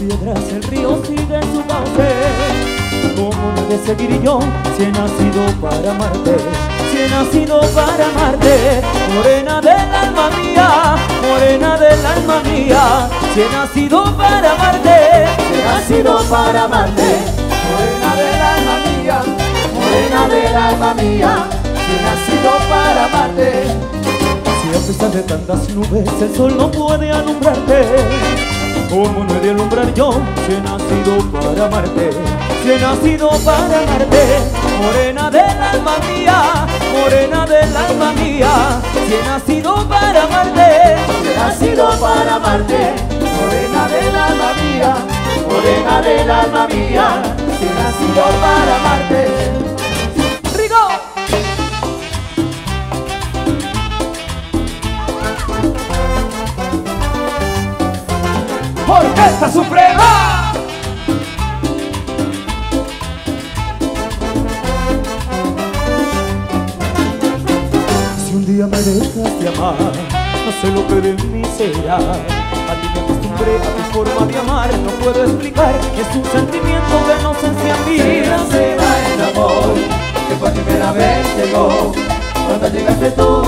piedras el río sigue su cauce. ¿Cómo no de seguir yo si he nacido para amarte? Si he nacido para amarte, morena del alma mía, morena del alma mía. Si he nacido para amarte, si he nacido para amarte, morena del alma mía, morena del alma mía. Si he nacido para amarte, pesar de tantas nubes el sol no puede alumbrarte. ¿Cómo no he de alumbrar yo si he nacido para amarte? Si he nacido para amarte, morena del alma mía, morena del alma mía. Si he nacido para amarte, si he nacido para amarte, morena del alma mía, morena del alma mía. Orquesta Suprema. Si un día me dejas de amar, no sé lo que de mí será. A ti me acostumbré a tu forma de amar, no puedo explicar, es un sentimiento que no sé si a. Será, será el amor que por primera vez llegó Cuando llegaste tú